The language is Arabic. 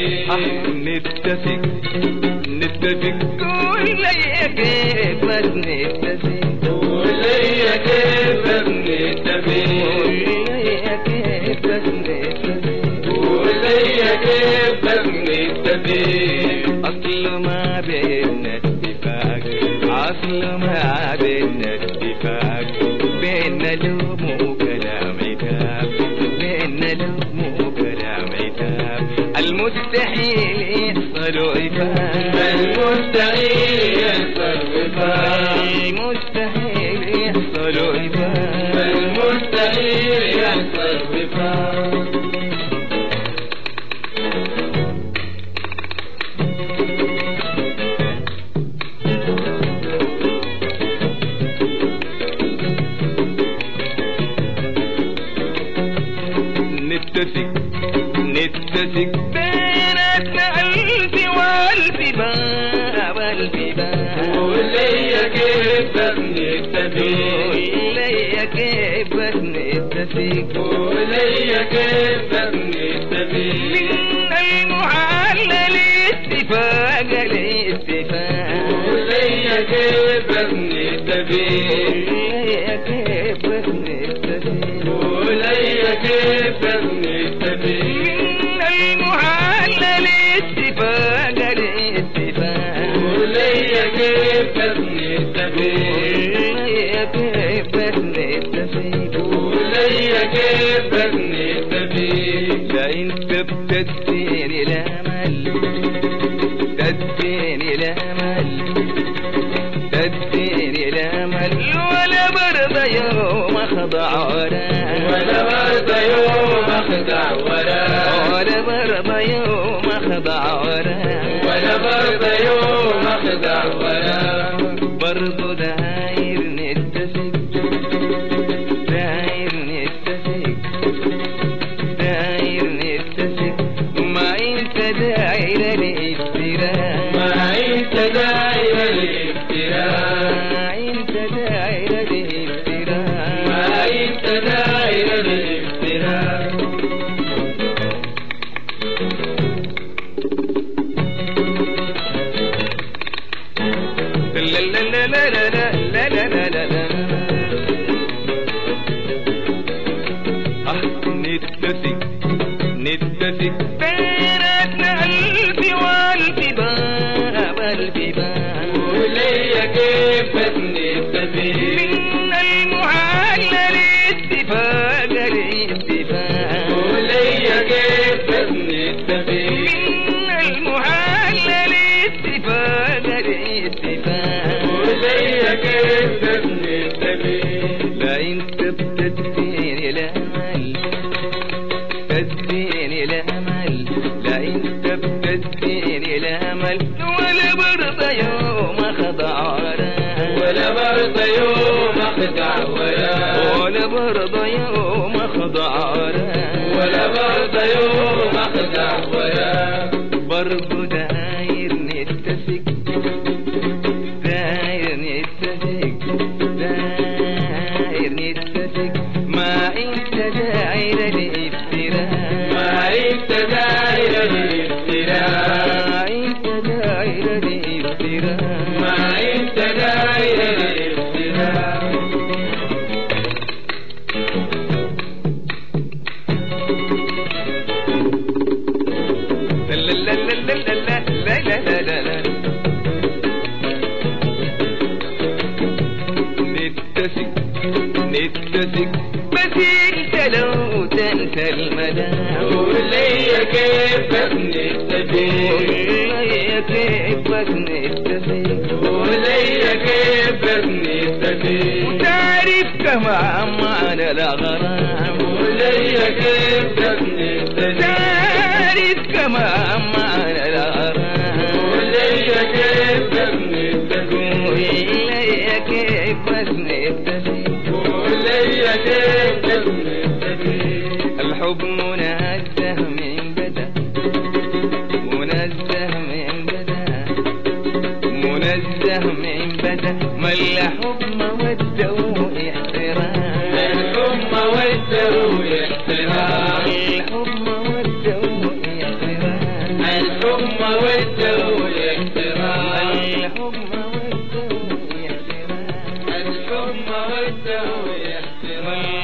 أحب نتفق نتفق قول يا كيف نتفق قول يا كيف نتفق قول يا كيف نتفق قول يا كيف نتفق أصل ما بيننا اتفاق أصل ما بيننا المستحيل يحصل وفاق المستحيل يحصل وفاق المستحيل يحصل وفاق المستحيل يحصل وفاق نتفق ليلتك بيناتنا ألف وألف باء وألف باء وليا كيف ببني التفيك وليا كيف ببني التفيك وليا كيف ببني التفيك من المعلى للاتفاق للاتفاق وليا كيف ببني التفيك وليا كيف ببني التفيك جيبني تبيك لا انت بتديني لا مل تديني لا مل تديني لا مل ولا برضى يوم اخضع وراك ولا برضى يوم اخضع وراك ولا برضى يوم اخضع وراك ولا برضى يوم اخضع وراك Thank you. من المعال للاتفاق الاتفاق. وليا كيف نتفق منا المعال للاتفاق الاتفاق. وليا كيف نتفق لا انت بتديني الامل بتديني الامل لا انت بتديني الامل ولا برضى يوم خضع برضى يوم اخدع ولا ولا برضى يوم اخضع ولا برضى يوم اخدع ولا برضو داير نتفق داير نتفق داير نتفق ما انت داير الافتراء ما انت داير الافتراء ما انت داير الافتراء لا لا لا لا لا لا لا لا لا لا نتفق بس انت لو تنسى المدى وليا كيف بس نتفق وليا كيف بس نتفق وليا كيف بس نتفق وتعرف كمان معنى الغرام وليا كيف بس نتفق وليا بس نتفق الحب منزه من بدا منزه من بدا منزه من بدا ما الحب مودة واحترام الحب مودة يوم الدوي احترام